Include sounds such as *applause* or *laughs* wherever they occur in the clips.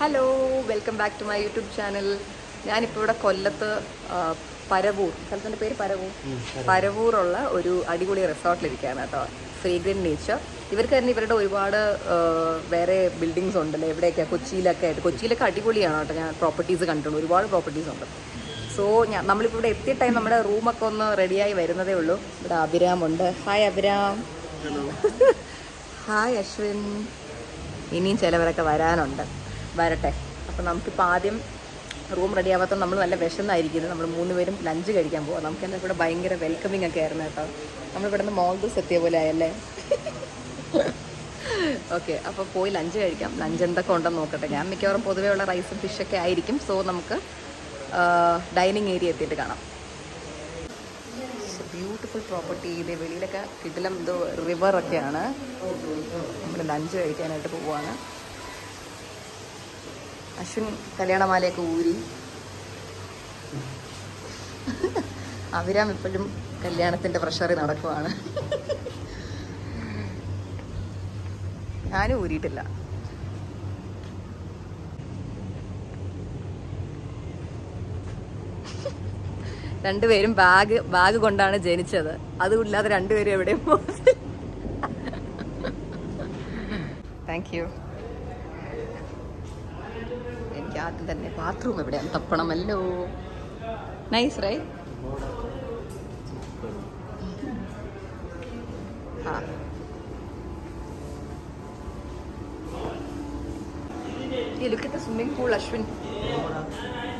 Hello welcome back to my YouTube channel ഞാനിപ്പോൾ ഇവിടെ കൊല്ലത്ത് പരവൂർ സ്ഥലത്തിന്റെ പേര് പരവൂർ. പരവൂറുള്ള ഒരു അടിപൊളി റിസോർട്ടിലിരിക്കുകയാണ് കേട്ടോ. ഫ്രീഗ്രൻ നേച്ചർ ഇവർക്ക് തന്നെ ഇവരുടെ ഒരുപാട് വേറെ ബിൽഡിങ്സ് ഉണ്ടല്ലോ? എവിടെയൊക്കെ കൊച്ചിയിലൊക്കെ ആയിട്ട്. കൊച്ചിയിലൊക്കെ അടിപൊളിയാണ് കേട്ടോ. ഞാൻ പ്രോപ്പർട്ടീസ് കണ്ടിട്ടുണ്ട് ഒരുപാട് പ്രോപ്പർട്ടീസ് ഉണ്ട്. സോ ഞാൻ നമ്മളിപ്പോൾ ഇവിടെ എത്തിയ ടൈം നമ്മുടെ റൂമൊക്കെ ഒന്ന് റെഡിയായി വരുന്നതേ ഉള്ളൂ. ഇവിടെ അഭിരാം ഉണ്ട്. ഹായ് അഭിരാം. ഹായ് *laughs* അശ്വിൻ. ഇനിയും ചിലവരൊക്കെ വരാനുണ്ട്. വരട്ടെ. അപ്പം നമുക്കിപ്പോൾ ആദ്യം റൂം റെഡി ആവാത്ത നമ്മൾ നല്ല വിശന്നായിരിക്കുന്നത് നമ്മൾ മൂന്ന് പേരും ലഞ്ച് കഴിക്കാൻ പോകാം നമുക്ക് എന്താ ഇവിടെ ഭയങ്കര വെൽക്കമിങ് ഒക്കെ ആയിരുന്നു കേട്ടോ. നമ്മളിവിടെ നിന്ന് മോൾഡൂസ് എത്തിയ പോലെ ആയല്ലേ? ഓക്കെ അപ്പോൾ പോയി ലഞ്ച് കഴിക്കാം. ലഞ്ച് എന്തൊക്കെ ഉണ്ടെന്ന് നോക്കട്ടെ. ഞാൻ മിക്കവാറും പൊതുവേ ഉള്ള റൈസും ഫിഷൊക്കെ ആയിരിക്കും. സോ നമുക്ക് ഡൈനിങ് ഏരിയ എത്തിയിട്ട് കാണാം. ബ്യൂട്ടിഫുൾ പ്രോപ്പർട്ടി ഇത് വെളിയിലൊക്കെ കിടിലം എന്തോ റിവറൊക്കെയാണ് നമ്മൾ ലഞ്ച് കഴിക്കാനായിട്ട് പോവുകയാണ് അശ്വിൻ കല്യാണമാലയൊക്കെ ഊരി. അവിരാം ഇപ്പോഴും കല്യാണത്തിന്റെ പ്രഷറിൽ നടക്കുവാണ്. ഞാനും ഊരിയിട്ടില്ല. രണ്ടുപേരും ബാഗ് ബാഗ് കൊണ്ടാണ് ജനിച്ചത്. അതുമില്ലാതെ രണ്ടുപേരും എവിടെയും പോകുന്നത് താങ്ക് യു ആദ്യം തന്നെ ബാത്റൂം എവിടെയാണ് തപ്പണമല്ലോ നൈസ് റൈ ആ You look at the swimming pool, Ashwin.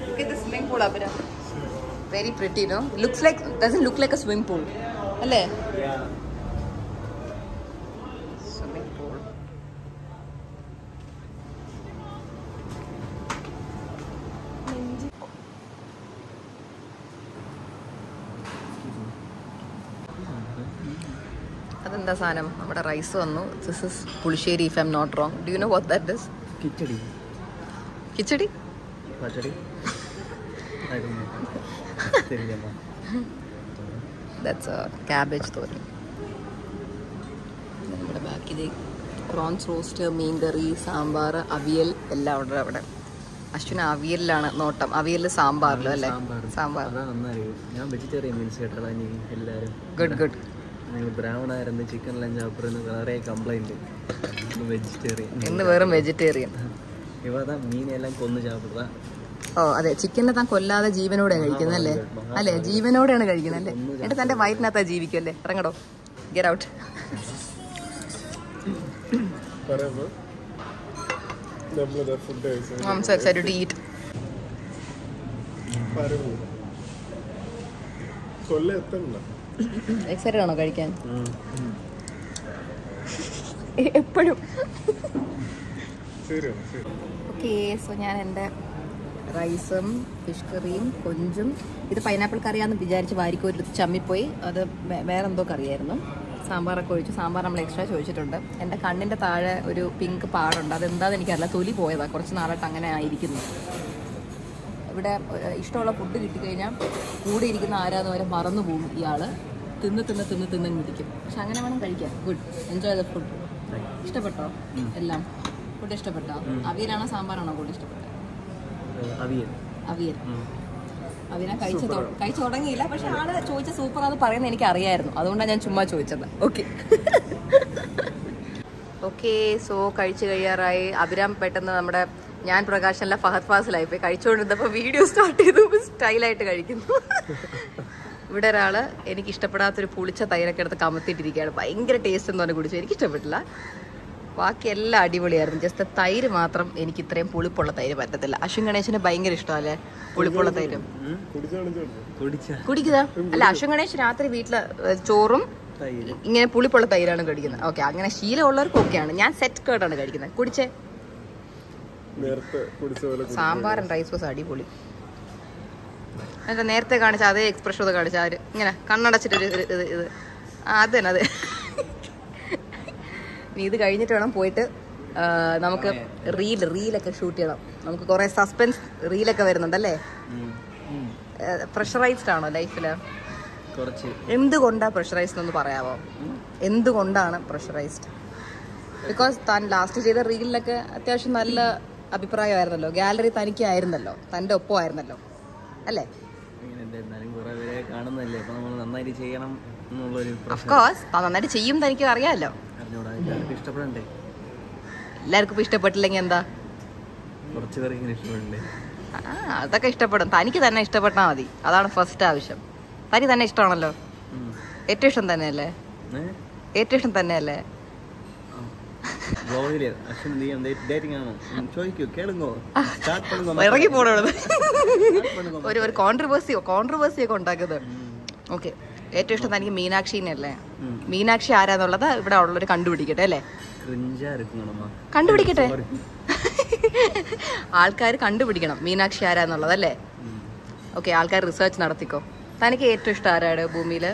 Look at the swimming pool, Abhira. Very pretty, no? Looks like doesn't look like a swimming pool. അല്ലേ അതെന്താ സാധനം? നമ്മുടെ റൈസ് വന്നു. This is pulissery if I'm not wrong do you know what that is kichadi. Kichadi? That's cabbage *laughs* thoran. നമ്മുടെ ബാക്കി prawns roast മീൻ കറി സാമ്പാർ അവിയൽ എല്ലാം ഉണ്ട് അവിടെ. അശ്വിന് അവിയലിലാണ് നോട്ടം. അവിയലിൽ സാമ്പാറിലും അല്ലേ? സാമ്പാർ. ഗുഡ് ഗുഡ് ആയിരുന്നു ചിക്കൻ ലഞ്ച് വളരെ കംപ്ലൈന്റ് വെജിറ്റേറിയൻ ഇന്ന് വെറും വെജിറ്റേറിയൻ ഇവതാ മീനെല്ലാം കൊന്നു ചാപ്പിടുക ഓ അതെ ചിക്കനെ താൻ കൊല്ലാതെ ജീവനോടെ കഴിക്കുന്നത് അല്ലേ അല്ലേ? ജീവനോടെയാണ് കഴിക്കുന്നത് അല്ലേ എന്നിട്ട് തന്റെ വയറ്റിനകത്താ ജീവിക്കുമല്ലേ ഇറങ്ങടോ. Get out I'm so excited to eat. Kollam എത്തണ്ട. Excited ആണോ കഴിക്കാൻ? എപ്പോഴും. ഓക്കെ സോ ഞാൻ എന്റെ റൈസും ഫിഷ് കറിയും കൊഞ്ചും ഇത് പൈനാപ്പിൾ കറിയാന്ന് വിചാരിച്ച് വാരിക്കോരി ചമ്മിപ്പോയി. അത് വേറെ എന്തോ കറിയായിരുന്നു. സാമ്പാറൊക്കെ ഒഴിച്ചു സാമ്പാർ നമ്മൾ എക്സ്ട്രാ ചോദിച്ചിട്ടുണ്ട്. എന്റെ കണ്ണിന്റെ താഴെ ഒരു പിങ്ക് പാടുണ്ട്. അതെന്താന്ന് എനിക്കറിയില്ല. തൊലി പോയതാണ് കുറച്ച് നാളായിട്ട് അങ്ങനെ ആയിരിക്കുന്നു. ഇവിടെ ഇഷ്ടമുള്ള ഫുഡ് കിട്ടിക്കഴിഞ്ഞാൽ കൂടെ ഇരിക്കുന്ന ആരാന്ന് വരെ മറന്നു പോകും ഇയാൾ. തിന്ന് തിന്ന് തിന്ന് തിന്ന് ഇരിക്കും. പക്ഷെ അങ്ങനെ വേണം കഴിക്കാം ഗുഡ് എൻജോയ് ദ ഫുഡ് ഇഷ്ടപ്പെട്ടോ? എല്ലാം. ഫുഡ് ഇഷ്ടപ്പെട്ടോ? അവിയലാണോ സാമ്പാറാണോ കൂടുതൽ ഇഷ്ടപ്പെട്ടത്? അവിയൽ. അവിയൽ. അവിനെ കഴിച്ചു കഴിച്ചു തുടങ്ങിയില്ല. പക്ഷെ ആൾ ചോദിച്ച സൂപ്പർ ആണെന്ന് പറയുന്നത് എനിക്ക് അറിയായിരുന്നു അതുകൊണ്ടാണ് ഞാൻ ചുമ്മാ ചോദിച്ചത്. ഓക്കെ ഓക്കെ സോ കഴിച്ചു കഴിയാറായി. അഭിരാം പെട്ടെന്ന് നമ്മുടെ ഞാൻ പ്രകാശനല്ല ഫഹദ് ഫാസിലായി പോയി. കഴിച്ചുകൊണ്ടിരുന്നപ്പോൾ വീഡിയോ സ്റ്റാർട്ട് ചെയ്തു. സ്റ്റൈലായിട്ട് കഴിക്കുന്നു. ഇവിടെ ഒരാൾ എനിക്ക് ഇഷ്ടപ്പെടാത്തൊരു പുളിച്ച തൈരൊക്കെ എടുത്ത് കമത്തിയിട്ടിരിക്കുകയാണ്. ഭയങ്കര ടേസ്റ്റ് എന്ന് പറഞ്ഞ് കുടിച്ചു. എനിക്ക് ഇഷ്ടപ്പെട്ടില്ല. ബാക്കി എല്ലാം അടിപൊളിയായിരുന്നു. ജസ്റ്റ് തൈര് മാത്രം എനിക്ക് ഇത്രയും പുളിപ്പുള്ള തൈര് പറ്റത്തില്ല. അശ്വിൻ ഗണേശന് ഭയങ്കര ഇഷ്ടമല്ലേ? പുളിപ്പുള്ള തൈര്. കുടിക്കുക അല്ല അശ്വിൻ ഗണേശ് രാത്രി വീട്ടിൽ ചോറും തൈര്. ഇങ്ങനെ പുളിപ്പുള്ള തൈരാണ് കഴിക്കുന്നത്. ഓക്കെ അങ്ങനെ ശീലമുള്ളവർക്ക് ഓക്കെയാണ്. ഞാൻ സെറ്റ് കേട്ടാണ് കഴിക്കുന്നത്. കുടിച്ചേ നേരത്തെ കുടിച്ച പോലെ കുടി- സാമ്പാറും റൈസ് ബസ് അടിപൊളി. എന്നിട്ട് നേരത്തെ കാണിച്ച അതേ എക്സ്പ്രഷൻ ഒന്ന് കാണിച്ച ആര് ഇങ്ങനെ കണ്ണടച്ചിട്ടൊരു ഇത് ഇത് ഇത്. അത് തന്നെ അത്. ഇനി ഇത് കഴിഞ്ഞിട്ട് വേണം പോയിട്ട് നമുക്ക് റീൽ റീലൊക്കെ ഷൂട്ട് ചെയ്യണം. നമുക്ക് കുറെ സസ്പെൻസ് റീലൊക്കെ വരുന്നുണ്ടല്ലേ. പ്രഷറൈസ്ഡ് ആണോ ലൈഫിൽ കുറച്ച്. എന്തുകൊണ്ടാണ് പ്രഷറൈസ്ഡ് എന്ന് പറയാമോ എന്തുകൊണ്ടാണ് പ്രഷറൈസ്ഡ് ബിക്കോസ് താൻ ലാസ്റ്റ് ചെയ്ത റീലിലൊക്കെ അത്യാവശ്യം നല്ല അഭിപ്രായമായിരുന്നല്ലോ. ഗാലറി തനിക്കായിരുന്നല്ലോ. തന്റെ ഒപ്പമായിരുന്നല്ലോ. അല്ലേ? നമ്മൾ നന്നായിട്ട് ചെയ്യും തനിക്ക് അറിയാമല്ലോ. എല്ലാവർക്കും ഇഷ്ടപ്പെട്ടില്ലെങ്കിൽ എന്താ? അതൊക്കെ ഇഷ്ടപ്പെടും. തനിക്ക് തന്നെ ഇഷ്ടപ്പെട്ടാൽ മതി. അതാണ് ഫസ്റ്റ് ആവശ്യം. തനിക്ക് തന്നെ ഇഷ്ടമാണല്ലോ. ഏറ്റവും ഇഷ്ടം തന്നെയല്ലേ? ഏറ്റവും ഇഷ്ടം തന്നെയല്ലേ? ബ്ലോഗിൽ അശ്വിൻ നീ ഡേറ്റിംഗ് ആണോ? ചോദിക്കൂ കേളുങ്ങോ? ഇറങ്ങി പോണോ ഒരു ഒരു കോൺട്രവേഴ്സിയോ കോൺട്രവേഴ്സി ഒക്കെ ഉണ്ടാക്കുന്നത്. ഓക്കെ ഏറ്റവും ഇഷ്ടം തനിക്ക് മീനാക്ഷിനെ അല്ലേ. മീനാക്ഷി ആരാന്നുള്ളത് ഇവിടെ ഉള്ളവർ കണ്ടുപിടിക്കട്ടെ അല്ലേ? കണ്ടുപിടിക്കട്ടെ? ആൾക്കാർ കണ്ടുപിടിക്കണം മീനാക്ഷി ആരാന്നുള്ളത് അല്ലേ ഓക്കെ ആൾക്കാർ റിസർച്ച് നടത്തിക്കോ. തനിക്ക് ഏറ്റവും ഇഷ്ടം ആരാണ് ഭൂമിയിൽ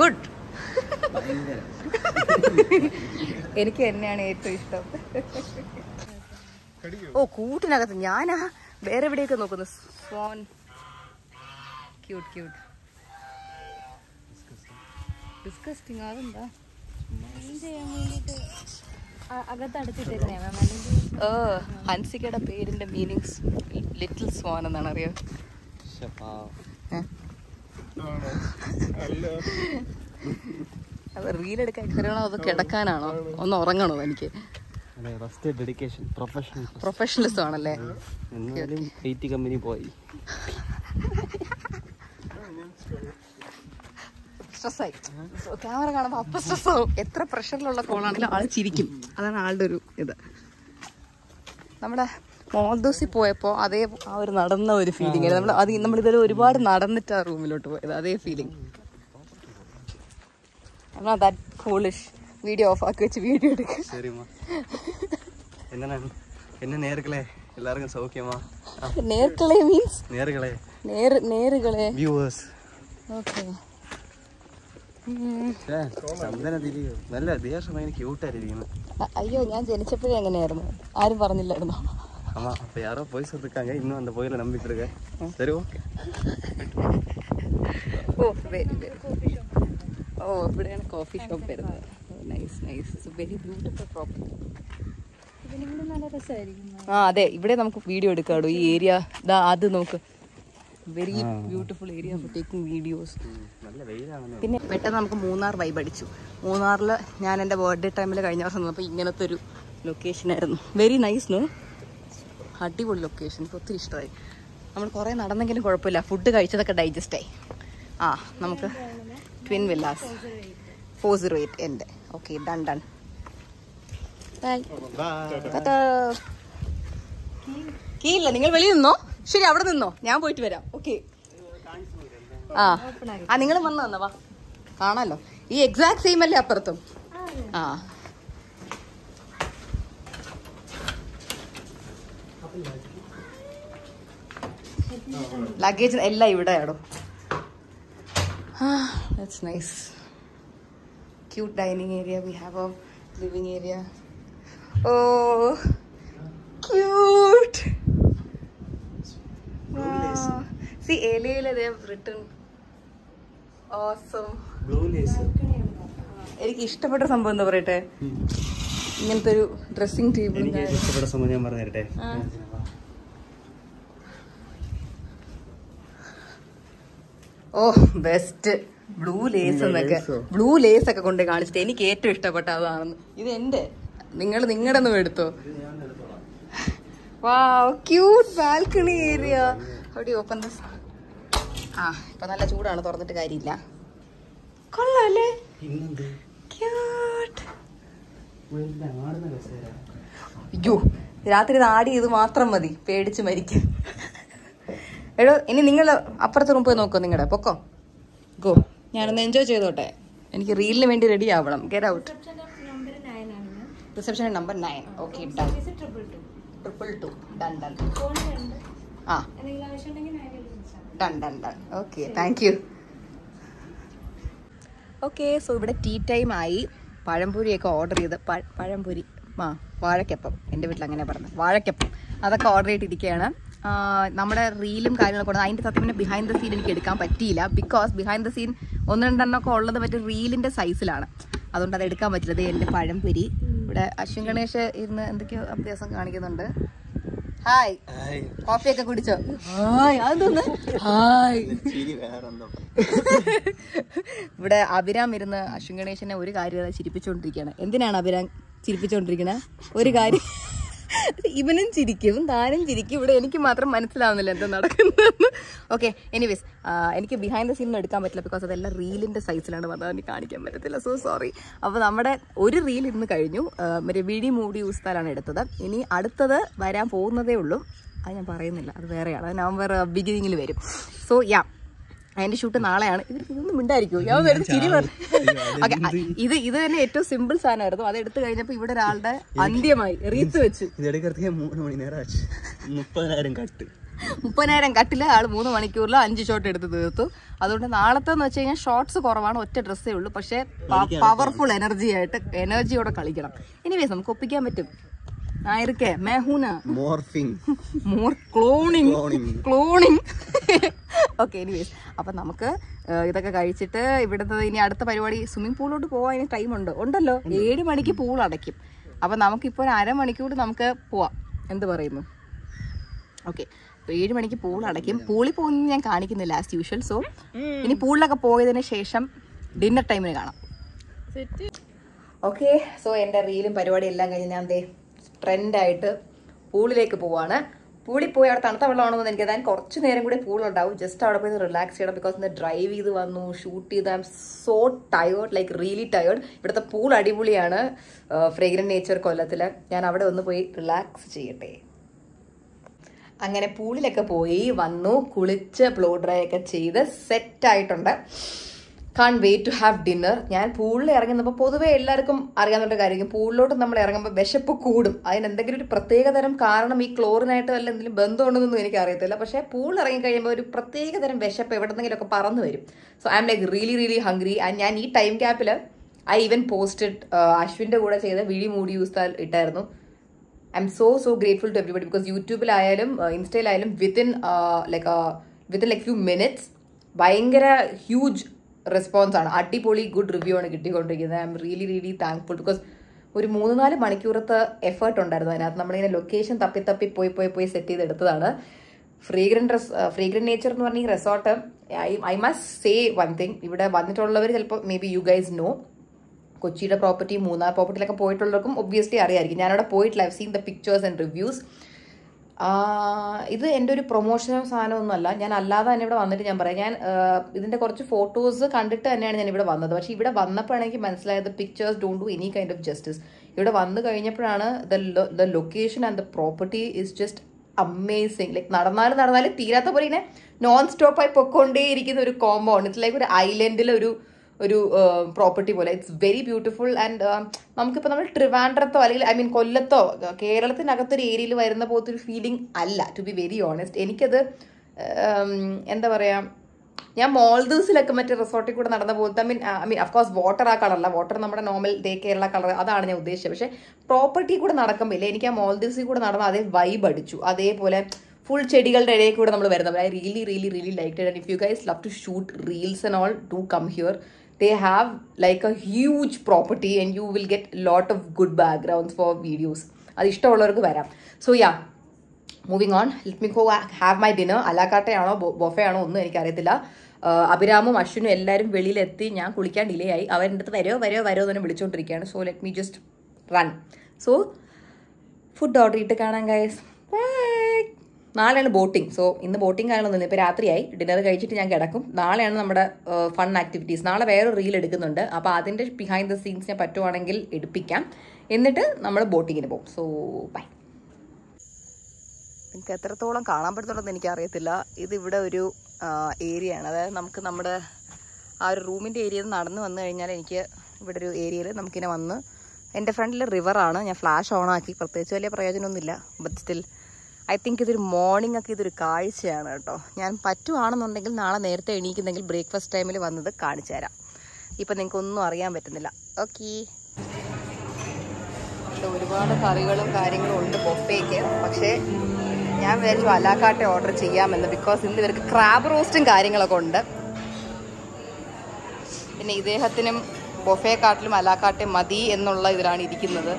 ഗുഡ് *laughs* എനിക്ക് എന്നെയാണ് ഏറ്റവും ഇഷ്ടം. ഓ കൂട്ടിനകത്ത് ഞാനാ വേറെ എവിടെയൊക്കെ നോക്കുന്നു? Swan cute cute. ഡിസ്കസ്റ്റിംഗ് അതെന്താ? ഓ ഹൻസികയുടെ പേരിന്റെ മീനിങ്സ് ലിറ്റിൽ സ്വാൻ എന്നാണ് അറിയോ അത് റീൽ എടുക്കാൻ കയറണോ അതോ കിടക്കാനാണോ? ഒന്ന് ഉറങ്ങണോ എനിക്ക്? ആണല്ലേ? കമ്പനി പോയി. സ്ട്രെസ്സായി ക്യാമറ കാണുമ്പോൾ അപ്പം സ്ട്രെസ് ആവും. എത്ര പ്രഷറിലുള്ള കോളാണെങ്കിലും ആൾ ചിരിക്കും. അതാണ് ആളുടെ ഒരു ഇത്. നമ്മുടെ മോൾദോസിൽ പോയപ്പോൾ അതേ ആ ഒരു നടന്ന ഒരു ഫീലിംഗ് നമ്മൾ അത് നമ്മളിതുവരെ ഒരുപാട് നടന്നിട്ട് ആ റൂമിലോട്ട് പോയത്. അതേ feeling എന്നാൽ ദാറ്റ് കൂളിഷ് വീഡിയോ ഓഫ് ആക്കി വെച്ച് വീഡിയോ എടുക്കുക சரிம்மா என்னண்ணா என்ன நேர்களே எல்லாருக்கும் சௌக்கியமா നേർക്കളെ മീൻസ് நேர்களே നേര് നേരുകളെ വ്യൂവേഴ്സ് ഓക്കെ ചന്ദന തിരിയോ നല്ല ദേഷം ഭയങ്കര ക്യൂട്ടായിരിക്കുന്നു അയ്യോ ഞാൻ ജനിച്ചപ്പോഴേ എങ്ങനെയായിരുന്നു ആരും പറഞ്ഞില്ലായിരുന്നോ ஆமா அப்ப யாரோ போய் சொல்லிருக்காங்க இன்னும் அந்த கோயிலை நம்பிட்டு இருக்கேன் சரி ஓகே ഓ വെരി വെരി ഓ ഇവിടെയാണ് കോഫി ഷോപ്പ് വരുന്നത്. Nice nice very beautiful property ആ അതെ ഇവിടെ നമുക്ക് വീഡിയോ എടുക്കാടോ. ഈ ഏരിയ അത് നമുക്ക് very beautiful area for taking videos പിന്നെ പെട്ടെന്ന് നമുക്ക് മൂന്നാർ വൈബ് അടിച്ചു. മൂന്നാറിൽ ഞാൻ എന്റെ ബർത്ത്ഡേ ടൈമിൽ കഴിഞ്ഞ വർഷം നിന്നപ്പോൾ ഇങ്ങനത്തെ ഒരു ലൊക്കേഷൻ ആയിരുന്നു. വെരി നൈസ് നോ അടിപൊളി ലൊക്കേഷൻ എനിക്ക് ഒത്തിരി ഇഷ്ടമായി. നമ്മൾ കുറേ നടന്നെങ്കിലും കുഴപ്പമില്ല. ഫുഡ് കഴിച്ചതൊക്കെ ഡൈജസ്റ്റായി ആ നമുക്ക് twin villas four zero eight എന്റെ ഓക്കെ ഡൺ ഡൺ കീയില്ല നിങ്ങൾ വെളിയിൽ നിന്നോ? ശരി അവിടെ നിന്നോ? ഞാൻ പോയിട്ട് വരാം. ഓക്കെ ആ. ആ നിങ്ങൾ വന്നു വന്നോ വാ. കാണാലോ. ഈ എക്സാക്ട് സെയിം അല്ലേ അപ്പുറത്തും? ആ. ലഗേജ് എല്ലാം ഇവിടെ ആടോ that's nice cute dining area we have a living area oh cute C എലയിൽ they have written awesome എനിക്ക് ഇഷ്ടപ്പെട്ട സംഭവം എന്താ പറയട്ടെ ഇങ്ങനത്തെ ഒരു ഡ്രസ്സിംഗ് ടേബിൾ എനിക്ക് ഇഷ്ടപ്പെട്ട സംഭവം ഞാൻ പറഞ്ഞു തരട്ടെ ഓ ബെസ്റ്റ് ബ്ലൂ ലേസ് എന്നൊക്കെ. ബ്ലൂ ലേസ് ഒക്കെ കൊണ്ട് കാണിച്ചിട്ട് എനിക്ക് ഏറ്റവും ഇഷ്ടപ്പെട്ട അതാണെന്ന് ഇത് എന്റെ? നിങ്ങൾ നിങ്ങളുടെ ഒന്നും എടുത്തോ? വാ ക്യൂട്ട് ബാൽക്കണി ഏരിയ അവിടെ ഓപ്പൺ ദിസ് ആ ഇപ്പൊ നല്ല ചൂടാണ് തുറന്നിട്ട് കാര്യമില്ല. കൊള്ളാല്ലേ? ക്യൂട്ട് അയ്യോ രാത്രി നാടി ഇത് മാത്രം മതി. പേടിച്ച് മരിക്കും. എടോ ഇനി നിങ്ങൾ അപ്പുറത്ത് റൂം പോയി നോക്കോ നിങ്ങളുടെ പൊക്കോ. ഗോ. ഞാനൊന്ന് എൻജോയ് ചെയ്തോട്ടെ. എനിക്ക് റീലിന് വേണ്ടി റെഡി ആവണം. ഗെറ്റ് ഔട്ട് നമ്പർ നയൻ ആണ്. Reception number nine okay done triple two done done ആ. Done done done okay thank you okay so ഇവിടെ ടീ ടൈം ആയി. പഴംപൊരിയൊക്കെ ഓർഡർ ചെയ്ത്. പ- പഴംപൊരി. ആ വാഴക്കപ്പം എന്റെ വീട്ടിൽ അങ്ങനെ പറഞ്ഞത് വാഴക്കപ്പം അതൊക്കെ ഓർഡർ ചെയ്തിരിക്കുകയാണ് നമ്മുടെ റീലും കാര്യങ്ങളൊക്കെ ഉണ്ട്. അതിന്റെ സത്യം പിന്നെ ബിഹൈൻഡ് ദ സീൻ എനിക്ക് എടുക്കാൻ പറ്റിയില്ല. ബിക്കോസ് ബിഹൈൻഡ് ദ സീൻ ഒന്ന് രണ്ടെണ്ണമൊക്കെ ഉള്ളത് മറ്റേ റീലിന്റെ സൈസിലാണ് അതുകൊണ്ട് അത് എടുക്കാൻ പറ്റില്ല. ദേ എന്റെ പഴംപൊരി. ഇവിടെ അശ്വിൻ ഗണേഷ് ഇന്ന് എന്തൊക്കെയോ അഭ്യാസം കാണിക്കുന്നുണ്ട്. ഹായ് കോഫി ഒക്കെ കുടിച്ചോ? ഹായ് അതൊന്ന് ഹായ് ഇവിടെ അഭിരാം ഇരുന്ന് അശ്വിൻ ഗണേശനെ ഒരു കാര്യം ചിരിപ്പിച്ചുകൊണ്ടിരിക്കുകയാണ് എന്തിനാണ് അഭിരാം ചിരിപ്പിച്ചുകൊണ്ടിരിക്കണേ ഒരു കാര്യം ഇവനും ചിരിക്കും താനും ചിരിക്കും. ഇവിടെ എനിക്ക് മാത്രം മനസ്സിലാവുന്നില്ല എന്താ നടക്കുന്നതെന്ന്. ഓക്കെ എനിവേസ് എനിക്ക് ബിഹൈൻഡ് ദ സീനൊന്നും എടുക്കാൻ പറ്റില്ല ബിക്കോസ് അതെല്ലാം റീലിന്റെ സൈസിലാണ് വന്നത്. എനിക്ക് കാണിക്കാൻ പറ്റത്തില്ല. സോ സോറി അപ്പോൾ നമ്മുടെ ഒരു റീൽ ഇന്ന് കഴിഞ്ഞു. മറ്റേ വിഴി മൂടി ഊസ്താലാണ് എടുത്തത്. ഇനി അടുത്തത് വരാൻ പോകുന്നതേ ഉള്ളൂ. അത് ഞാൻ പറയുന്നില്ല. അത് വേറെയാണ്. നവംബർ ബിഗിനിങ്ങിൽ വരും. സോ യാ അതിന്റെ ഷൂട്ട് നാളെയാണ്. ഇത് ഇതൊന്നും മിണ്ടായിരിക്കും ഞാൻ വെറുതെ ചിരി ഓക്കെ ഇത് ഇത് തന്നെ ഏറ്റവും സിമ്പിൾ സാധനമായിരുന്നു. അത് എടുത്തു കഴിഞ്ഞപ്പോ ഇവിടെ ഒരാളുടെ അന്ത്യമായി റീത്ത് വെച്ചു. ഇതെടുക്കറത്തേക്ക് മൂന്ന് മണി നേരം ആச்சு മുപ്പതിനായിരം കട്ട് മുപ്പതിനായിരം കട്ടിൽ ആൾ മൂന്ന് മണിക്കൂറിലോ അഞ്ച് ഷോട്ട് എടുത്ത് തീർത്തു. അതുകൊണ്ട് നാളത്തെ എന്ന് വെച്ച് കഴിഞ്ഞാൽ ഷോർട്സ് കുറവാണ് ഒറ്റ ഡ്രസ്സേ ഉള്ളൂ. പക്ഷേ പവർഫുൾ എനർജി ആയിട്ട് എനർജിയോടെ കളിക്കണം. എനിവേസ് നമുക്ക് ഒപ്പിക്കാൻ പറ്റും. ആയിരിക്കേ? മേഹൂന. Morphing more cloning cloning okay anyways അപ്പം നമുക്ക് ഇതൊക്കെ കഴിച്ചിട്ട് ഇവിടുന്ന് ഇനി അടുത്ത പരിപാടി സ്വിമ്മിംഗ് പൂളിലോട്ട് പോകാൻ ടൈം ഉണ്ട്. ഉണ്ടല്ലോ? ഏഴ് മണിക്ക് പൂൾ അടയ്ക്കും. അപ്പം നമുക്കിപ്പോൾ ഒരു അരമണിക്കൂർ നമുക്ക് പോവാം. എന്ത് പറയുന്നു? ഓക്കെ ഏഴ് മണിക്ക് പൂൾ അടയ്ക്കും. പൂളിൽ പോകുന്നത് ഞാൻ കാണിക്കുന്നില്ല ആസ് യൂഷ്വൽ സോ ഇനി പൂളിലൊക്കെ പോയതിന് ശേഷം ഡിന്നർ ടൈമിന് കാണാം. ഓക്കെ സോ എന്റെ റീലും പരിപാടി എല്ലാം കഴിഞ്ഞ് ഞാൻ ദേ ട്രെൻഡായിട്ട് പൂളിലേക്ക് പോവാണ്. പൂളിൽ പോയി അവിടെ തണുത്ത വെള്ളമാണെന്ന് എനിക്ക് ഞാൻ കുറച്ച് നേരം കൂടി പൂളുണ്ടാവും. ജസ്റ്റ് അവിടെ പോയി റിലാക്സ് ചെയ്യണം ബിക്കോസ് ഇന്ന് ഡ്രൈവ് ചെയ്ത് വന്നു ഷൂട്ട് ചെയ്ത്. I'm so tired like really tired ഇവിടുത്തെ പൂൾ അടിപൊളിയാണ്. ഫ്രേഗ്രൻ നേച്ചർ കൊല്ലത്തിൽ ഞാൻ അവിടെ ഒന്ന് പോയി റിലാക്സ് ചെയ്യട്ടെ. അങ്ങനെ പൂളിലൊക്കെ പോയി വന്നു കുളിച്ച് ബ്ലോ ഡ്രൈ ഒക്കെ ചെയ്ത് സെറ്റ് ആയിട്ടുണ്ട്. Can't wait to have dinner ഞാൻ പൂളിൽ ഇറങ്ങുന്നപ്പോൾ പൊതുവേ എല്ലാവർക്കും അറിയാവുന്ന കാര്യമായിരിക്കും. പൂളിലോട്ട് നമ്മൾ ഇറങ്ങുമ്പോൾ വിശപ്പ് കൂടും. അതിന് എന്തെങ്കിലും ഒരു പ്രത്യേകതരം കാരണം ഈ ക്ലോറിനായിട്ട് വല്ല എന്തെങ്കിലും ബന്ധമുണ്ടെന്നൊന്നും എനിക്ക് അറിയത്തില്ല. പക്ഷേ പൂളിൽ ഇറങ്ങി കഴിയുമ്പോൾ ഒരു പ്രത്യേകതരം വിശപ്പ് എവിടെന്നെങ്കിലും ഒക്കെ പറന്നു വരും. So I'm like really really hungry and ഞാൻ ഈ ടൈം ക്യാപ്പിൽ ഐ ഈവൻ പോസ്റ്റഡ് അശ്വിന്റെ കൂടെ ചെയ്ത വിഴി മൂടി യൂസ് ഇട്ടായിരുന്നു. I'm so so grateful to everybody because യൂട്യൂബിലായാലും ഇൻസ്റ്റയിലായാലും within like within like few minutes ഭയങ്കര ഹ്യൂജ് റെസ്പോൺസ് ആണ്. അടിപൊളി ഗുഡ് റിവ്യൂ ആണ് കിട്ടിക്കൊണ്ടിരിക്കുന്നത്. I'm really really thankful because ഒരു മൂന്ന് നാല് മണിക്കൂറത്തെ എഫേർട്ട് ഉണ്ടായിരുന്നു അതിനകത്ത്. നമ്മളിങ്ങനെ ലൊക്കേഷൻ തപ്പി തപ്പി പോയി പോയി പോയി സെറ്റ് ചെയ്തെടുത്തതാണ്. ഫ്രീഗ്രൻ ഡ്രസ് ഫ്രീഗ്രൻ നേച്ചർ എന്ന് പറഞ്ഞ ഈ resort I I must say one thing ഇവിടെ വന്നിട്ടുള്ളവർ ചിലപ്പോൾ may be you guys know കൊച്ചിയുടെ പ്രോപ്പർട്ടി മൂന്നാർ പ്രോപ്പർട്ടിയിലൊക്കെ പോയിട്ടുള്ളവർക്കും ഒബ്വിയസ്ലി അറിയായിരിക്കും. ഞാനവിടെ പോയിട്ട് I've seen the pictures and reviews ഇത് എന്റെ ഒരു പ്രൊമോഷനോ സാധനമൊന്നുമല്ല. ഞാൻ അല്ലാതെ തന്നെ ഇവിടെ വന്നിട്ട് ഞാൻ പറയാം. ഞാൻ ഇതിന്റെ കുറച്ച് ഫോട്ടോസ് കണ്ടിട്ട് തന്നെയാണ് ഞാൻ ഇവിടെ വന്നത്. പക്ഷേ ഇവിടെ വന്നപ്പോഴാണ് എനിക്ക് മനസ്സിലായത് pictures don't do any kind of justice ഇവിടെ വന്നു കഴിഞ്ഞപ്പോഴാണ് the the location and the property is just amazing like നടന്നാലും നടന്നാലും തീരാത്ത പോലെ ഇങ്ങനെ നോൺ സ്റ്റോപ്പായി പൊക്കോണ്ടേയിരിക്കുന്ന ഒരു കോമ്പൗണ്ട് ഇറ്റ്സ് ലൈക്ക് ഒരു ഐലൻഡിലെ ഒരു ഒരു പ്രോപ്പർട്ടി പോലെ. ഇറ്റ്സ് വെരി ബ്യൂട്ടിഫുൾ ആൻഡ് നമുക്കിപ്പോൾ നമ്മൾ ട്രിവാൻഡ്രത്തോ അല്ലെങ്കിൽ ഐ മീൻ കൊല്ലത്തോ കേരളത്തിനകത്തൊരു ഏരിയയിൽ വരുന്ന പോലത്തെ ഒരു ഫീലിംഗ് അല്ല ടു ബി വെരി ഓണസ്റ്റ് എനിക്കത് എന്താ പറയുക ഞാൻ മോൾദീവ്സിലൊക്കെ മറ്റേ റിസോർട്ടിൽ കൂടെ നടന്ന പോലത്തെ I mean I mean of course water ആ കളറല്ല വാട്ടർ നമ്മുടെ നോർമൽ ദേ കേരള കളർ അതാണ് ഞാൻ ഉദ്ദേശിച്ചത്. പക്ഷേ പ്രോപ്പർട്ടി കൂടെ നടക്കുമ്പോൾ ഇല്ലേ എനിക്ക് ആ മോൾദീവ്സിൽ കൂടെ നടന്ന അതേ വൈബ് അടിച്ചു. അതേപോലെ ഫുൾ ചെടികളുടെ ഇടയിൽ കൂടെ നമ്മൾ വരുന്നത്. I really really really like and if you guys love to shoot reels and all to come here they have like a huge property and you will get lot of good backgrounds for videos. അത് ഇഷ്ടമുള്ളവർക്ക് വരാം. So yeah moving on let me go have my dinner അലാക്കാട്ടയാണോ ബൊഫയാണോ ഒന്നും എനിക്കറിയത്തില്ല. അഭിരാമും അശ്വിനും എല്ലാവരും വെളിയിലെത്തി. ഞാൻ കുളിക്കാൻ ഡിലേ ആയി അവരുടെ അടുത്ത് വരോ വരോ വരോ തന്നെ വിളിച്ചുകൊണ്ടിരിക്കുകയാണ് so let me just run so food order ഇട്ട് കാണാൻ ഗൈസ് നാളെയാണ് ബോട്ടിംഗ്. സോ ഇന്ന് ബോട്ടിംഗ് കാര്യങ്ങളൊന്നുമില്ല. ഇപ്പോൾ രാത്രിയായി. ഡിന്നർ കഴിച്ചിട്ട് ഞാൻ കിടക്കും. നാളെയാണ് നമ്മുടെ ഫൺ ആക്ടിവിറ്റീസ് നാളെ വേറെ റീൽ എടുക്കുന്നുണ്ട്. അപ്പോൾ അതിന്റെ ബിഹൈൻഡ് ദ സീൻസ് ഞാൻ പറ്റുവാണെങ്കിൽ എടുപ്പിക്കാം. എന്നിട്ട് നമ്മൾ ബോട്ടിങ്ങിന് പോകും. സോ ബൈ നിങ്ങൾക്ക് എത്രത്തോളം കാണാൻ പറ്റുന്നുണ്ടെന്ന് എനിക്കറിയത്തില്ല. ഇതിവിടെ ഒരു ഏരിയയാണ് അതായത് നമുക്ക് നമ്മുടെ ആ ഒരു റൂമിന്റെ ഏരിയയിൽ നടന്ന് വന്നു കഴിഞ്ഞാൽ എനിക്ക് ഇവിടെ ഒരു ഏരിയയിൽ നമുക്കിങ്ങനെ വന്ന് എന്റെ ഫ്രണ്ടിൽ റിവറാണ് ഞാൻ ഫ്ലാഷ് ഓണാക്കി പ്രത്യേകിച്ച് വലിയ പ്രയോജനമൊന്നുമില്ല. ബട്ട് ഐ തിങ്ക് ഇതൊരു മോർണിംഗ് ഒക്കെ ഇതൊരു കാഴ്ചയാണ് കേട്ടോ. ഞാൻ പറ്റുവാണെന്നുണ്ടെങ്കിൽ നാളെ നേരത്തെ എണീക്കുന്നെങ്കിൽ ബ്രേക്ക്ഫാസ്റ്റ് ടൈമിൽ വന്നത് കാണിച്ചു തരാം. ഇപ്പം നിങ്ങൾക്കൊന്നും അറിയാൻ പറ്റുന്നില്ല. ഓക്കെ ഒരുപാട് കറികളും കാര്യങ്ങളും ഉണ്ട് ബൊഫേക്ക്. പക്ഷേ ഞാൻ വിചാരിച്ചു അലാക്കാട്ടെ ഓർഡർ ചെയ്യാമെന്ന് ബിക്കോസ് ഇന്ന് ഇവർക്ക് ക്രാബ് റോസ്റ്റും കാര്യങ്ങളൊക്കെ ഉണ്ട്. പിന്നെ ഇദ്ദേഹത്തിനും ബൊഫേക്കാട്ടിലും അലാക്കാട്ടെ മതി എന്നുള്ള ഇതിലാണ് ഇരിക്കുന്നത്.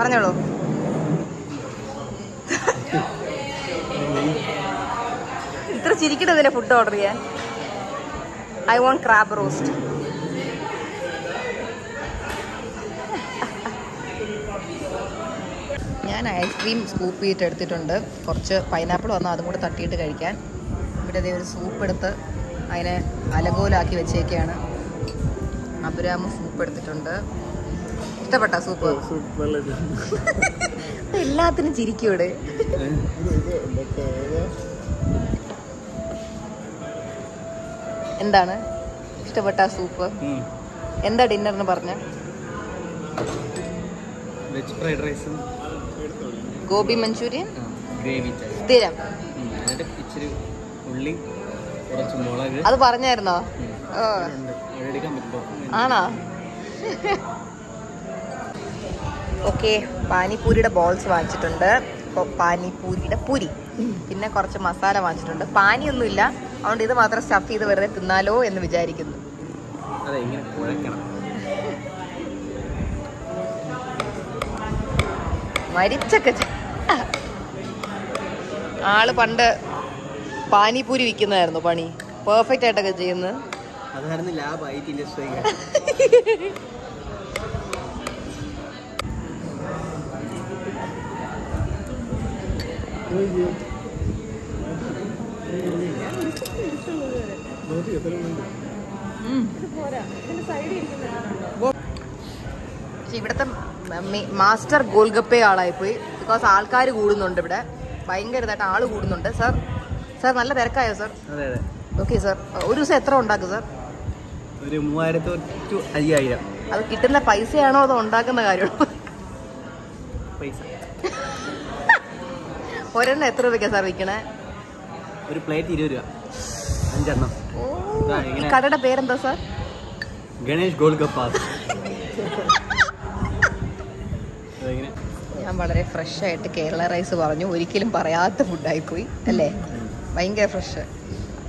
പറഞ്ഞോളൂ. ഇത്ര ചിരിക്കണതിനെ ഫുഡ് ഓർഡർ ചെയ്യാൻ? ഐ വോണ്ട് ക്രാബ് റോസ്റ്റ് ഞാൻ ഐസ്ക്രീം സ്കൂപ്പ് ചെയ്തിട്ട് എടുത്തിട്ടുണ്ട്. കുറച്ച് പൈനാപ്പിൾ വന്നാൽ അതും കൂടെ തട്ടിയിട്ട് കഴിക്കാൻ. ഇവിടെ ദേ ഒരു സൂപ്പ് എടുത്ത് അതിനെ അലകോലാക്കി വെച്ചേക്കാണ്. അബുരാമ സൂപ്പ് എടുത്തിട്ടുണ്ട്. ഇഷ്ടപ്പെട്ട സൂപ്പ്. *laughs* എല്ലാത്തിനും ചിരിക്കൂടെ എന്താണ്? ഇഷ്ടപ്പെട്ട സൂപ്പ് എന്താ ഡിന്നറിന് പറഞ്ഞ? വെജ് ഫ്രൈഡ് റൈസും ഗോബി മഞ്ചൂരിയൻ? ഗ്രേവി സ്ഥിരം. ഇച്ചിരി ഉള്ളി കുറച്ച് മുളക്. അത് പറഞ്ഞായിരുന്നോ? ആണോ? ഓക്കെ പാനിപൂരിയുടെ ബോൾസ് വാങ്ങിച്ചിട്ടുണ്ട്. പാനിപൂരിയുടെ പൂരി. പിന്നെ കുറച്ച് മസാല വാങ്ങിച്ചിട്ടുണ്ട്. പാനിയൊന്നുമില്ല. അതുകൊണ്ട് ഇത് മാത്രം സ്റ്റഫ് ചെയ്ത് വെറുതെ തിന്നാലോ എന്ന് വിചാരിക്കുന്നു. അതെ ഇങ്ങനെ കുഴക്കണം. മരിച്ചൊക്കെ ആൾ പണ്ട് പാനിപൂരി വിൽക്കുന്നതായിരുന്നു പണി. പെർഫെക്റ്റ് ആയിട്ടൊക്കെ ചെയ്യുന്നത് Thank ലാഭം ഐ ടി ഇൻഡസ്ട്രി നോക്കി എത്ര ഉണ്ട് പക്ഷെ ഇവിടുത്തെ മാസ്റ്റർ ഗോൾഗപ്പേ ആളായി പോയി ബിക്കോസ് ആൾക്കാർ കൂടുന്നുണ്ട് ഇവിടെ. ഭയങ്കര ഇതായിട്ട് ആൾ കൂടുന്നുണ്ട്. സർ സർ നല്ല തിരക്കായോ സർ ഓക്കെ സർ ഒരു ദിവസം എത്ര ഉണ്ടാക്കും സർ ഒരു മൂവായിരത്തി അയ്യായിരം. അത് കിട്ടുന്ന പൈസയാണോ അതോ ഉണ്ടാക്കുന്ന കാര്യമാണോ? പൈസ. *laughs* ഒരെണ്ണം എത്ര രൂപയ്ക്കാണ് സാർ വിൽക്കണേ? ഒരു പ്ലേറ്റ് ഇരുപത് രൂപ. അഞ്ചെണ്ണം. കടയുടെ പേരെന്താ സാർ? ഗണേഷ് അതെങ്ങനെ *laughs* ഞാൻ വളരെ ഫ്രഷ് ആയിട്ട് കേരള റൈസ് പറഞ്ഞു. ഒരിക്കലും പറയാത്ത ഫുഡായി പോയി അല്ലേ? ഭയങ്കര ഫ്രഷ്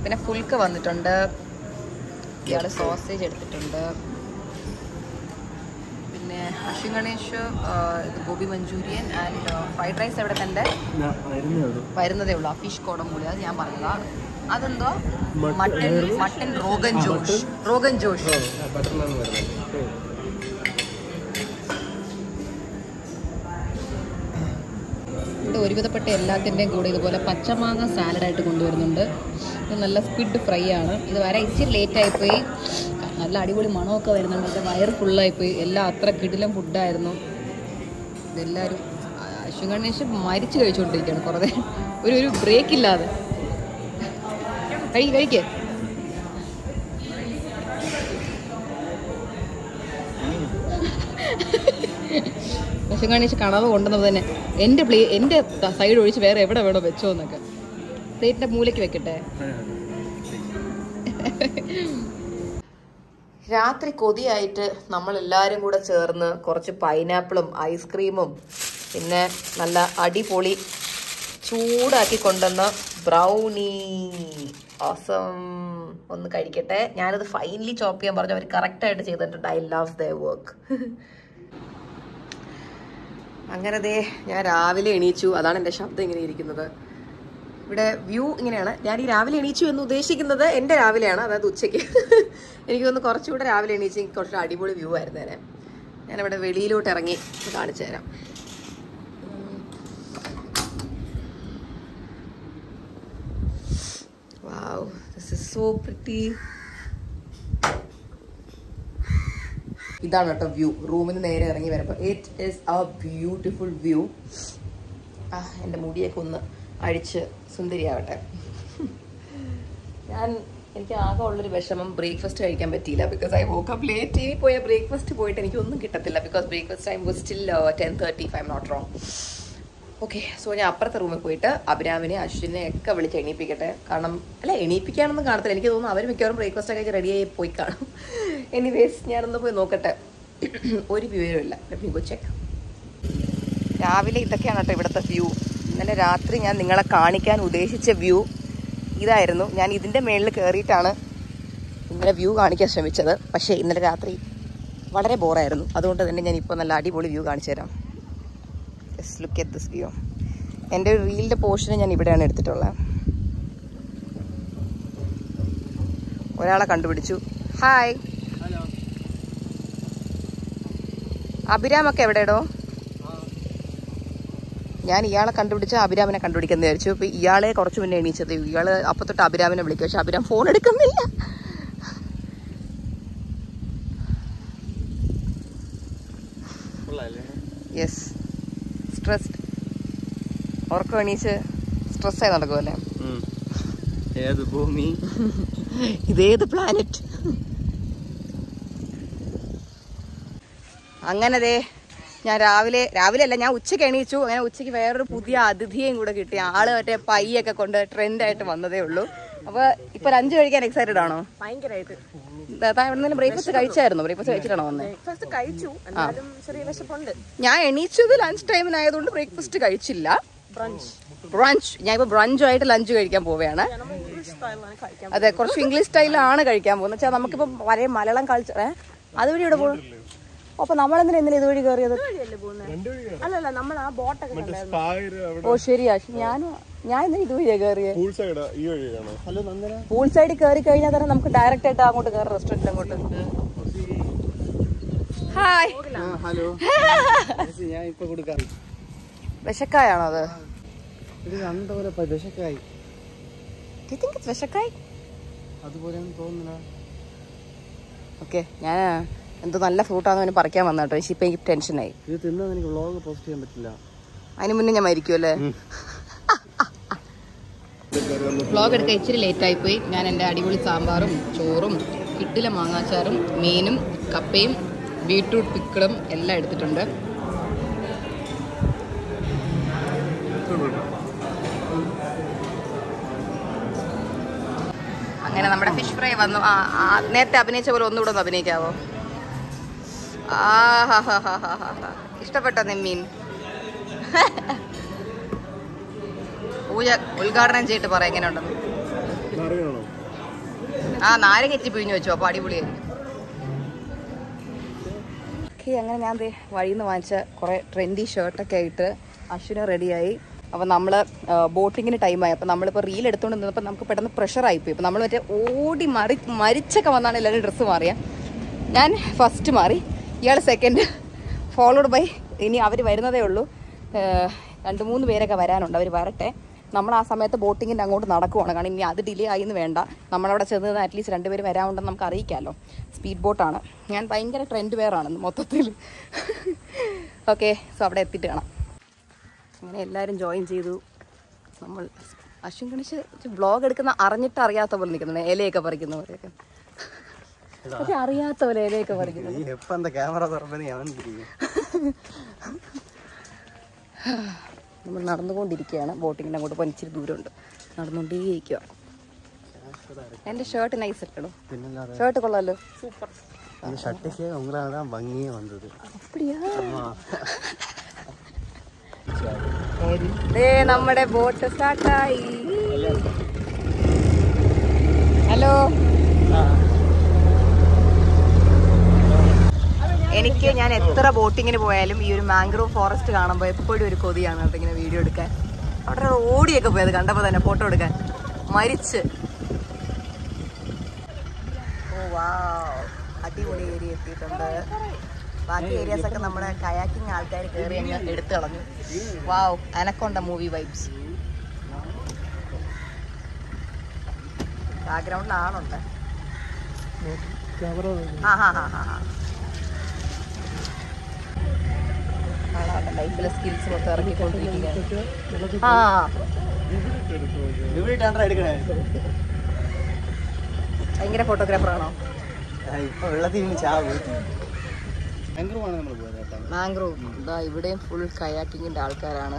പിന്നെ ഫുൾക്ക് വന്നിട്ടുണ്ട്. ഇയാൾ സോസേജ് എടുത്തിട്ടുണ്ട്. പിന്നെ Ashwin Ganesh Gopi gobi manchurian and fried rice എവിടെ തന്നെ വരുന്നതേ ഉള്ളൂ. ആ ഫിഷ് കോടംപുളി അത് ഞാൻ പറഞ്ഞതാ. അതെന്തോ? Mutton- mutton rogan josh. Rogan josh. ഒരുവിധപ്പെട്ട എല്ലാത്തിന്റെയും കൂടെ ഇതുപോലെ പച്ചമാങ്ങ സാലഡായിട്ട് കൊണ്ടുവരുന്നുണ്ട്. ഇത് നല്ല സ്പിഡ് ഫ്രൈ ആണ്. ഇത് വരെ ഇച്ചിരി ലേറ്റ് ആയിപ്പോയി. നല്ല അടിപൊളി മണമൊക്കെ വരുന്നുണ്ട്. എന്റെ വയറ് ഫുള്ളായിപ്പോയി എല്ലാം അത്ര കിടിലം ഫുഡായിരുന്നു ഇതെല്ലാവരും അശ്വൻ ഗണേഷ് മരിച്ചു കഴിച്ചുകൊണ്ടിരിക്കുകയാണ് കുറേ ഒരു ഒരു ബ്രേക്ക് ഇല്ലാതെ. കഴിക്ക് കഴിക്ക് അശ്വൻ കാണിച്ച് കണവ് കൊണ്ടുവന്നത് തന്നെ. എന്റെ പ്ലേ എന്റെ സൈഡ് ഒഴിച്ച് വേറെ എവിടെ വേണോ വെച്ചോ എന്നൊക്കെ. പ്ലേറ്റിന്റെ മൂലയ്ക്ക് വെക്കട്ടെ? *laughs* രാത്രി കൊതിയായിട്ട് നമ്മൾ എല്ലാവരും കൂടെ ചേർന്ന് കുറച്ച് പൈനാപ്പിളും ഐസ്ക്രീമും പിന്നെ നല്ല അടിപൊളി ചൂടാക്കി കൊണ്ടുവന്ന ബ്രൗണി ഓസം ഒന്ന് കഴിക്കട്ടെ. ഞാനത് ഫൈനലി ചോപ്പ് ചെയ്യാൻ പറഞ്ഞു. അവർ കറക്റ്റായിട്ട് ചെയ്തിട്ടുണ്ട്. ഐ ലവ് ദ വർക്ക് അങ്ങനെ ദേ ഞാൻ രാവിലെ എണീച്ചു. അതാണ് എന്റെ ശബ്ദം ഇങ്ങനെ ഇരിക്കുന്നത്. ഇവിടെ വ്യൂ ഇങ്ങനെയാണ്. ഞാൻ ഈ രാവിലെ എണീച്ചു എന്ന് ഉദ്ദേശിക്കുന്നത് എന്റെ രാവിലെയാണ്. അതായത് ഉച്ചയ്ക്ക്. എനിക്ക് തോന്നുന്നു കുറച്ചുകൂടെ രാവിലെ എണീച്ച് കുറച്ച് അടിപൊളി വ്യൂ ആയിരുന്നു ഞാൻ ഞാനിവിടെ വെളിയിലോട്ട് ഇറങ്ങി കാണിച്ചു തരാം. വാവ് this is so pretty. ഇതാണ് കേട്ടോ വ്യൂ റൂമിന് നേരെ ഇറങ്ങി വരുമ്പോൾ it is a beautiful view ആ എന്റെ മുടിയൊക്കെ ഒന്ന് അഴിച്ച് സുന്ദരിയാവട്ടെ. ഞാൻ എനിക്ക് ആകെ ഉള്ളൊരു വിഷമം ബ്രേക്ക്ഫാസ്റ്റ് കഴിക്കാൻ പറ്റിയില്ല. Because I woke up late ഇനി പോയ ബ്രേക്ക്ഫാസ്റ്റ് പോയിട്ട് എനിക്കൊന്നും കിട്ടത്തില്ല. Because breakfast time was still ten thirty five not wrong okay so ഞാൻ അപ്പുറത്തെ റൂമിൽ പോയിട്ട് അഭിരാമിനെ അശ്വിനെ ഒക്കെ വിളിച്ച് എണീപ്പിക്കട്ടെ. കാരണം അല്ല എണീപ്പിക്കാനൊന്നും കാണത്തില്ല. എനിക്ക് തോന്നുന്നു അവർ മിക്കവാറും ബ്രേക്ക്ഫാസ്റ്റ് ഒക്കെ റെഡി റെഡിയായി പോയി കാണും. എനിവേസ് ഞാനൊന്ന് പോയി നോക്കട്ടെ. ഒരു വ്യൂവും ഇല്ല. ഗോ ചെക്ക് രാവിലെ ഇതൊക്കെയാണ് കേട്ടോ ഇവിടുത്തെ വ്യൂ ഇന്നലെ രാത്രി ഞാൻ നിങ്ങളെ കാണിക്കാൻ ഉദ്ദേശിച്ച വ്യൂ ഇതായിരുന്നു. ഞാൻ ഇതിന്റെ മേളിൽ കയറിയിട്ടാണ് ഇന്നലെ വ്യൂ കാണിക്കാൻ ശ്രമിച്ചത്. പക്ഷേ ഇന്നലെ രാത്രി വളരെ ബോറായിരുന്നു അതുകൊണ്ട് തന്നെ ഞാൻ ഇപ്പോൾ നല്ല അടിപൊളി വ്യൂ കാണിച്ചു തരാം just look at this view എന്റെ ഒരു റീലിന്റെ പോർഷൻ ഞാൻ ഇവിടെയാണ് എടുത്തിട്ടുള്ളത്. ഒരാളെ കണ്ടുപിടിച്ചു. ഹായ് അഭിരാമൊക്കെ എവിടെയാടോ ഞാൻ ഇയാളെ കണ്ടുപിടിച്ച അഭിരാമിനെ കണ്ടുപിടിക്കുന്ന വിചാരിച്ചു. അപ്പോൾ ഇയാളെ കുറച്ച് മുന്നേ എണീച്ചത്. ഇയാൾ അപ്പൊ തൊട്ട് അഭിരാമിനെ വിളിക്കും. പക്ഷെ അഭിരാം ഫോൺ എടുക്കുന്നില്ല. യെസ് സ്ട്രെസ്ഡ് ഉറക്കം എണീച്ച് സ്ട്രെസ്സായി നടക്കുമല്ലേ ഏത് ഭൂമി? *laughs* ഇതേത് പ്ലാനറ്റ് അങ്ങനെ ദേ ഞാൻ രാവിലെ രാവിലെ അല്ല ഞാൻ ഉച്ചയ്ക്ക് എണീച്ചു. അങ്ങനെ ഉച്ചയ്ക്ക് വേറൊരു പുതിയ അതിഥിയെയും കൂടെ കിട്ടി. ആൾ മറ്റേ പയ്യൊക്കെ കൊണ്ട് ട്രെൻഡായിട്ട് വന്നതേ ഉള്ളൂ. അപ്പൊ ഇപ്പൊ ലഞ്ച് കഴിക്കാൻ എക്സൈറ്റഡ് ആണോ? ഭയങ്കരമായിട്ട് എവിടെന്നെങ്കിലും ബ്രേക്ക്ഫാസ്റ്റ് കഴിച്ചായിരുന്നു? ബ്രേക്ക്ഫാസ്റ്റ് കഴിച്ചിട്ടാണോ വന്നത് കഴിച്ചു. എന്നാലും ചെറിയ വിശപ്പുണ്ട്. ഞാൻ എണീച്ചത് ലഞ്ച് ടൈമിനായതുകൊണ്ട് ബ്രേക്ക്ഫാസ്റ്റ് കഴിച്ചില്ല. ബ്രഞ്ച് ബ്രഞ്ച് ഞാൻ ഇപ്പൊ ബ്രഞ്ചുമായിട്ട് ലഞ്ച് കഴിക്കാൻ പോവുകയാണ്. അതെ കുറച്ച് ഇംഗ്ലീഷ് സ്റ്റൈലാണ് കഴിക്കാൻ പോകുന്നത്. വെച്ചാൽ നമുക്കിപ്പോ വരെ മലയാളം കൾച്ചർ ഏ? അതുവഴി ഇവിടെ പോകും അപ്പൊ നമ്മളെന്തിനാ ഇന്നലെ ഇതുവഴി കയറിയത് അല്ലല്ല നമ്മൾ ആ ബോട്ടൊക്കെ ഓ ശരിയാ. ഞാൻ ഞാൻ ഇന്നലെ ഇതുവഴിയാ കയറിയത് പൂൾ സൈഡാ ഈ വഴിയാണോ? ഹലോ നന്ദന. പൂൾ സൈഡിൽ കയറി കഴിഞ്ഞാൽ തന്നെ നമുക്ക് ഡയറക്റ്റ് ആയിട്ട് അങ്ങോട്ട് കയറാം റെസ്റ്റോറന്റിൽ അങ്ങോട്ട്. Hi hello. ഞാൻ ഇപ്പൊ കൊടുക്കാം. വിശക്കായാണോ അത്? ഇത് കണ്ടപോലെ വിശക്കായി. വിശക്കായി? അതുപോലെ തോന്നുന്നില്ല. ഓക്കെ ഞാൻ എന്തോ നല്ല ഫ്രൂട്ടാന്ന് അവന് പറിക്കാൻ വന്നാട്ടോ ഇപ്പോ എനിക്ക് ടെൻഷനായി ഇത് തിന്നാൻ എനിക്ക് വ്ളോഗ് പോസ്റ്റ് ചെയ്യാൻ പറ്റില്ല. അതിന് മുന്നേ ഞാൻ മരിക്കും അല്ലേ വ്ളോഗ് എടുക്കാൻ ഇച്ചിരി ലേറ്റ് ആയി പോയി ഞാൻ എന്റെ അടിപൊളി സാമ്പാറും ചോറും കിട്ടിലെ മാങ്ങാച്ചാറും മീനും കപ്പയും ബീട്രൂട്ട് പിക്കിളും എല്ലാം എടുത്തിട്ടുണ്ട്. അങ്ങനെ നമ്മുടെ ഫിഷ് ഫ്രൈ വന്നു. നേരത്തെ അഭിനയിച്ച പോലെ ഒന്നുകൂടെ ഒന്ന് അഭിനയിക്കാവോ? ആ ഹാ ഹാ ഹാ ഹാ ഹാ ഇഷ്ടപ്പെട്ടോ നെമ്മീൻ? *laughs* പൂജ ഉദ്ഘാടനം ചെയ്തിട്ട് പറയാം എങ്ങനെയുണ്ടെന്ന്. ആ നാരങ്ങ എത്തി പിഴിഞ്ഞു വെച്ചു അപ്പോൾ അടിപൊളിയായിരിക്കും. ഓക്കെ അങ്ങനെ ഞാൻ വഴിയിൽ നിന്ന് വാങ്ങിച്ച കുറേ ട്രെൻഡി ഷർട്ടൊക്കെ ആയിട്ട് അശ്വിന് റെഡിയായി അപ്പോൾ നമ്മൾ ബോട്ടിങ്ങിന് ടൈമായി അപ്പോൾ നമ്മളിപ്പോൾ റീൽ എടുത്തുകൊണ്ട് നിന്നപ്പോൾ നമുക്ക് പെട്ടെന്ന് പ്രഷറായിപ്പോയി അപ്പോൾ നമ്മൾ മറ്റേ ഓടി മറി മരിച്ചൊക്കെ വന്നാണ് എല്ലാവരും ഡ്രസ്സ് മാറിയാൽ ഞാൻ ഫസ്റ്റ് മാറി ഇയാൾ സെക്കൻഡ് ഫോളോഡ് ബൈ ഇനി അവർ വരുന്നതേ ഉള്ളൂ. രണ്ട് മൂന്ന് പേരൊക്കെ വരാനുണ്ട് അവർ വരട്ടെ. നമ്മൾ ആ സമയത്ത് ബോട്ടിങ്ങിന്റെ അങ്ങോട്ട് നടക്കുവാണ്. കാരണം ഇനി അത് ഡിലേ ആയി എന്ന് വേണ്ട. നമ്മളവിടെ ചെന്ന് അറ്റ്ലീസ്റ്റ് രണ്ടുപേര് വരാമുണ്ടെന്ന് നമുക്ക് അറിയിക്കാമല്ലോ സ്പീഡ് ബോട്ടാണ് ഞാൻ ഭയങ്കര ട്രെൻഡ് വെയറാണ് മൊത്തത്തിൽ ഓക്കെ സോ അവിടെ എത്തിയിട്ട് കാണാം. അങ്ങനെ എല്ലാവരും ജോയിൻ ചെയ്തു. നമ്മൾ അശ്വിൻ ഗണേഷ് വ്ളോഗ് എടുക്കുന്ന അറിഞ്ഞിട്ട് അറിയാത്ത പോലെ നിൽക്കുന്നുണ്ട് ഇലയൊക്കെ പറിക്കുന്ന പോലെയൊക്കെ. പക്ഷെ അറിയാത്ത പോലെ ഇലയൊക്കെ പറിക്കുന്നു. ക്യാമറ തിരിയും *laughs* നമ്മൾ നടന്നുകൊണ്ടിരിക്കുകയാണ്. ബോട്ടിങ്ങിന്റെ അങ്ങോട്ട് പനിച്ചിരി ദൂരമുണ്ട്. നടന്നുകൊണ്ടേയിരിക്കുക എന്റെ ഷർട്ട് നൈസ് അല്ലടോ ഷർട്ട് കൊള്ളാലോ? സൂപ്പർ അപ്പടിയാ നമ്മുടെ ബോട്ട് ഹലോ എനിക്ക് ഞാൻ എത്ര ബോട്ടിങ്ങിന് പോയാലും ഈ ഒരു മാംഗ്രൂവ് ഫോറസ്റ്റ് കാണുമ്പോൾ എപ്പോഴും ഒരു കൊതിയാണ് കേട്ടോ ഇങ്ങനെ വീഡിയോ എടുക്കാൻ. അവിടെ ഓടിയൊക്കെ പോയത് കണ്ടപ്പോൾ തന്നെ ഫോട്ടോ എടുക്കാൻ. മരിച്ച്. ഓ വാ അടിപൊളി ഏരിയ എത്തിയിട്ടുണ്ട്. ബാക്കി ഏരിയാസ് ഒക്കെ നമ്മുടെ കയാക്കിങ് ആൾക്കാർ കയറി അങ്ങ് എടുത്തു കളഞ്ഞു. വാവ് അനക്കൊണ്ട മൂവി വൈബ്സ് ബാക്ക്ഗ്രൗണ്ടിൽ ആളുണ്ട്. ആ ഹാ ഹാ ഹാ ഹാ. ലൈഫിലെ സ്കിൽസ് മൊത്തം ഇറങ്ങിക്കൊണ്ടിരിക്കുകയാണ് ആ. ഭയങ്കര കേട്ടോ. മാംഗ്രൂവ് ഇതാ ഇവിടെയും ഫുൾ കയാക്കിങ്ങിന്റെ ആൾക്കാരാണ്.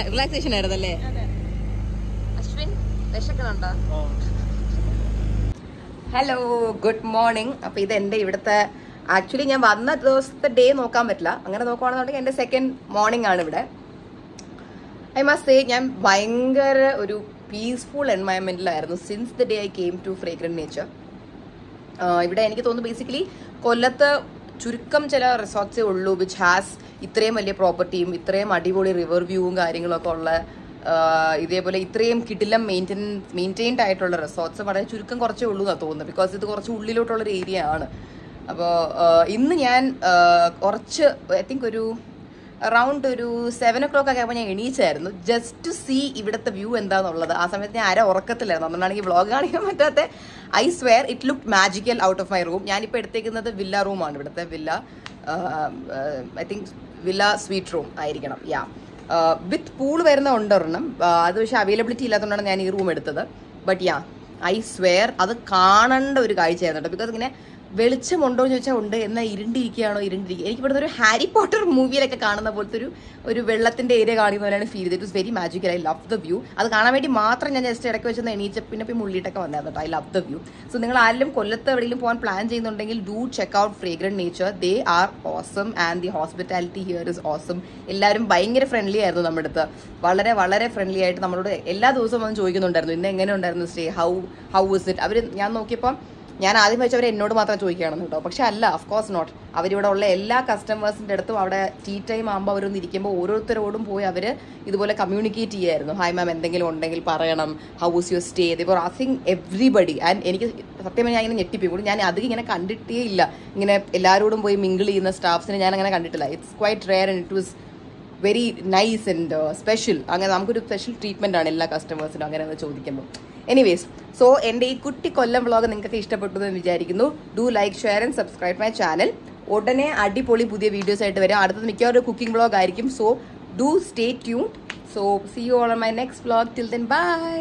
ഒരു ആയിരുന്നു റിലാക്സേഷൻ ആയിരുന്നല്ലേ അശ്വിൻ ഹലോ ഗുഡ് മോർണിംഗ് അപ്പൊ ഇത് എന്റെ ഇവിടുത്തെ ആക്ച്വലി ഞാൻ വന്ന ദിവസത്തെ ഡേ നോക്കാൻ പറ്റില്ല. അങ്ങനെ നോക്കുവാണെന്നുണ്ടെങ്കിൽ എന്റെ സെക്കൻഡ് മോർണിംഗ് ആണ് ഇവിടെ. ഐ മസ്റ്റ് സേ ഞാൻ ഭയങ്കര ഒരു peaceful എൻവയൺമെന്റിലായിരുന്നു since the day I came to fragrant nature ഇവിടെ എനിക്ക് തോന്നുന്നു ബേസിക്കലി കൊല്ലത്ത് ചുരുക്കം ചില റിസോർട്ട്സേ ഉള്ളൂ വിച്ച് ഹാസ് ഇത്രയും വലിയ പ്രോപ്പർട്ടിയും ഇത്രയും അടിപൊളി റിവർ വ്യൂവും കാര്യങ്ങളൊക്കെ ഉള്ള ഇതേപോലെ ഇത്രയും കിടിലം മെയിന്റെയിൻ മെയിന്റെയിൻഡ് ആയിട്ടുള്ള റിസോർട്ട്സ് വളരെ ചുരുക്കം കുറച്ചേ ഉള്ളൂ എന്നാണ് തോന്നുന്നത്. ബിക്കോസ് ഇത് കുറച്ച് ഉള്ളിലോട്ടുള്ളൊരു ഏരിയ ആണ്. അപ്പോൾ ഇന്ന് ഞാൻ കുറച്ച് ഐ തിങ്ക് ഒരു അറൗണ്ട് ഒരു സെവൻ ഒ ക്ലോക്ക് ആകുമ്പോൾ ഞാൻ എണീച്ചായിരുന്നു. ജസ്റ്റ് ടു സീ ഇവിടുത്തെ വ്യൂ എന്താണെന്നുള്ളത് ആ സമയത്ത് ഞാൻ ആരെ ഉറക്കത്തില്ലായിരുന്നു അതുകൊണ്ടാണെങ്കിൽ വ്ളോഗ് കാണിക്കാൻ പറ്റാത്ത I swear it look magical out of my room ഞാനിപ്പോൾ എടുത്തേക്കുന്നത് വില്ല റൂമാണ് ഇവിടുത്തെ villa I think villa suite room ആയിരിക്കണം യാ വിത്ത് പൂൾ വരുന്ന ആ, അത് പക്ഷേ അവൈലബിലിറ്റി ഇല്ലാത്തതുകൊണ്ടാണ് ഞാൻ ഈ റൂം എടുത്തത്. ബട്ട് യാ ഐ സ്വെയർ അത് കാണേണ്ട ഒരു കാഴ്ചയായിരുന്നു കേട്ടോ ബിക്കോസ് ഇങ്ങനെ വെളിച്ചമുണ്ടോ എന്ന് ചോദിച്ചാൽ ഉണ്ട്. എന്നാൽ ഇരുണ്ടിരിക്കുകയാണോ? ഇരുണ്ടിരിക്കുക. എനിക്ക് ഇവിടുന്ന് ഒരു ഹാരി പോട്ടർ മൂവിയിലൊക്കെ കാണുന്ന പോലത്തെ ഒരു ഒരു വെള്ളത്തിന്റെ ഏരിയ കാണുന്ന പോലെയാണ് ഫീൽ ചെയ്തത്. It was very magical I love the view അത് കാണാൻ വേണ്ടി മാത്രം ഞാൻ ജസ്റ്റ് ഇടയ്ക്ക് വെച്ച് എണീച്ച പിന്നെ മുള്ളിയിട്ടൊക്കെ വന്നായിരുന്നു കേട്ടോ. I love the view so നിങ്ങൾ ആരെങ്കിലും കൊല്ലത്ത് എവിടെയെങ്കിലും പോകാൻ പ്ലാൻ ചെയ്യുന്നുണ്ടെങ്കിൽ do check out fragrant nature they are awesome and the hospitality here is awesome എല്ലാവരും ഭയങ്കര ഫ്രണ്ട്ലി ആയിരുന്നു നമ്മുടെ അടുത്ത്. വളരെ വളരെ ഫ്രണ്ട്ലി ആയിട്ട് നമ്മളോട് എല്ലാ ദിവസവും വന്ന് ചോദിക്കുന്നുണ്ടായിരുന്നു. ഇന്ന് എങ്ങനെ ഉണ്ടായിരുന്നു stay? How how is it അവർ ഞാൻ നോക്കിയപ്പോൾ ഞാൻ ആദ്യം വെച്ചവർ എന്നോട് മാത്രം ചോദിക്കുകയാണെന്ന് കേട്ടോ. പക്ഷെ അല്ല ഓഫ് കോഴ്സ് നോട്ട് അവരിവിടെ ഉള്ള എല്ലാ കസ്റ്റമേഴ്സിന്റെ അടുത്തും അവിടെ ടീ ടൈം ആകുമ്പോൾ അവരൊന്ന് ഇരിക്കുമ്പോൾ ഓരോരുത്തരോടും പോയി അവർ ഇതുപോലെ കമ്മ്യൂണിക്കേറ്റ് ചെയ്യായിരുന്നു. ഹായ് മാം എന്തെങ്കിലും ഉണ്ടെങ്കിൽ പറയണം. ഹൗ ഇസ് യുവർ സ്റ്റേ ഇതിപ്പോൾ ആസിങ് എവ്രിബഡി ആൻഡ് എനിക്ക് സത്യം ഞാൻ ഇങ്ങനെ ഞെട്ടിപ്പിക്കും ഞാൻ അധികം ഇങ്ങനെ കണ്ടിട്ടേ ഇല്ല. ഇങ്ങനെ എല്ലാവരോടും പോയി മിങ്കിൾ ചെയ്യുന്ന സ്റ്റാഫ്സിനെ ഞാൻ അങ്ങനെ കണ്ടിട്ടില്ല it's quite rare and it was very nice and special അങ്ങനെ നമുക്കൊരു സ്പെഷ്യൽ ട്രീറ്റ്മെന്റ് ആണ് എല്ലാ കസ്റ്റമേഴ്സിനും അങ്ങനെ ചോദിക്കുമ്പോൾ എനിവേസ് സോ എന്റെ ഈ കുട്ടി കൊല്ലം വ്ളോഗ് നിങ്ങൾക്ക് ഇഷ്ടപ്പെട്ടു എന്ന് വിചാരിക്കുന്നു. Do like share and subscribe my channel ഉടനെ അടിപൊളി പുതിയ വീഡിയോസ് ആയിട്ട് വരും. അടുത്തത് മിക്കവാറും കുക്കിംഗ് വ്ളോഗ് ആയിരിക്കും. So do stay tune so see you on my next vlog till then bye